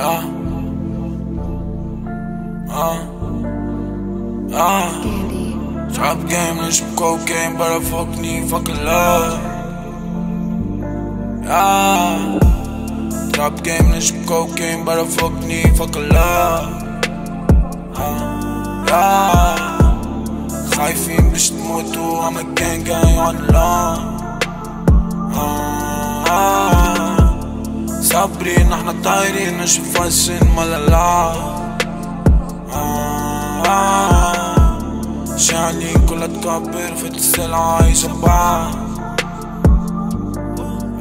Ah. Ah. Ah. Trap game, this cocaine, but I fuck me, fucking love. Ah. Trap game, this cocaine, but I fuck me, fucking love. Ah. Ah. خايفين باش تموتوا I'm a gang gang on long آه آه صابرين إحنا طايرين نشوف فاشن ملالا آه آه. شعلي كلها تكبر في السلعة يشبع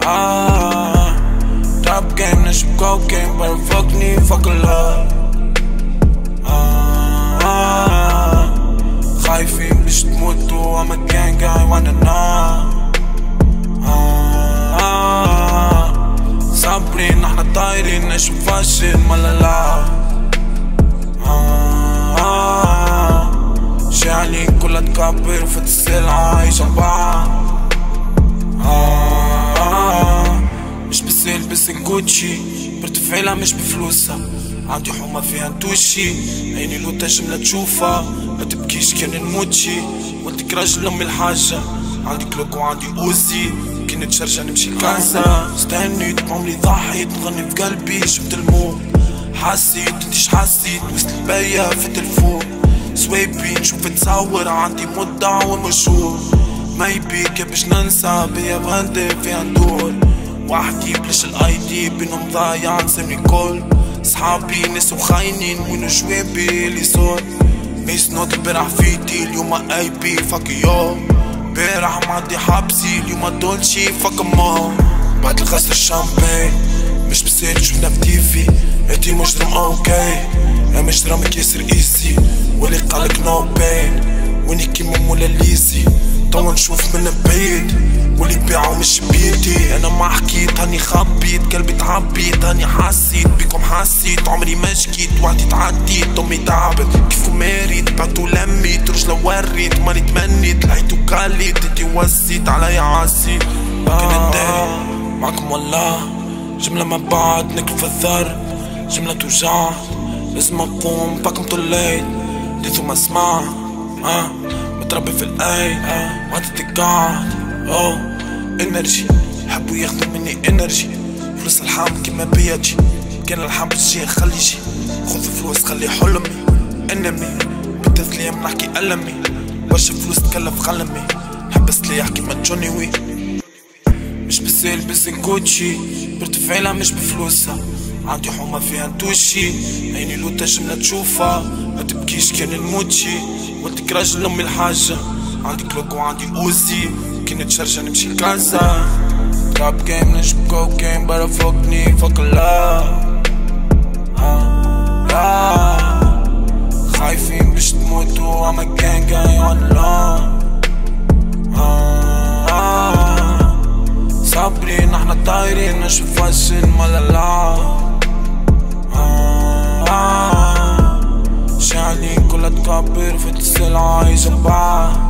آه راب جيم نشوف كوكين but fuck me إحنا طايرين نشوف فاشل ملالا آه آه. شعلين كلها تكبر في السلعة يشبع آه آه. مش بس يلبس جوتشي برتفعيلها مش بفلوسها. عندي حومة فيها نتوشي. عيني لو تجملة تشوفها. ما تبكيش كان نموتشي. ولدك راجل امي الحاجة. عندي كلوك وعندي أوزي كي نتشرجع نمشي لكازا استنيت عمري ضحيت نغني في قلبي شفت الموت حسيت انتيش حسيت وسط الباية في التلفون. سويبي نشوف تصور عندي مدة ومشهور مايبي كيف باش ننسى بيا بغندي فيها ندور. وحدي بلاش الاي دي بينهم ضايع نسمي كل صحابي ناس وخاينين وين شوابي اللي صوت ميس نوت البارح فيتي اليوم اي بي فاك يو بارح معدي حبسي اليوم دولشي فاك مو بعد الغسل الشامبين مش بسالي شفنا في تيفي انتي مجرم أوكي يا مجرم كيسر ايسي واللي قالك نو بين ويني كيما مولا ليسي توا نشوف من بعيد. واللي بيعوا مش بيدي. أنا ما حكيت هاني خبيت. قلبي تعبيت هاني حسيت. بيكم حسيت. عمري ما شكيت. وقتي تعديت. أمي تعبت. كيفكم ماريت انتي وسيت عليا عسيت كانت داري معكم والله. جملة ما بعد ناكل في الثار جملة توجع. لازم أقوم باكم طليت ديتو ما أسمع. آه. متربي في الآي. آه. وقتي قاعد اوه انرجي حبوا ياخدوا مني انرجي فلوس الحام كيما بيجي كان الحام خلي يجي خذ فلوس خلي حلمي. انمي بالتسليم نحكي ألمي. برشا فلوس تكلف خلمي حبس لي يحكي ما جوني وي. مش بس يلبس جوتشي برتفعيلها مش بفلوسها. عندي حومة فيها نتوشي عيني لو تجملة تشوفها. ما تبكيش كان نموتشي. ولدك راجل امي الحاجة. عندي كلوك وعندي أوزي. كي نتشرجع نمشي لكازا. راب جيم نشرب كوكين برا فوقني. فوق الله آه آه خايفين باش تموتوا اما كان جاي والله آه آه. صابرين إحنا طايرين نشوف فاشن ملالا آه آه. شعلين كلها تكبر في السلعة يشبع آه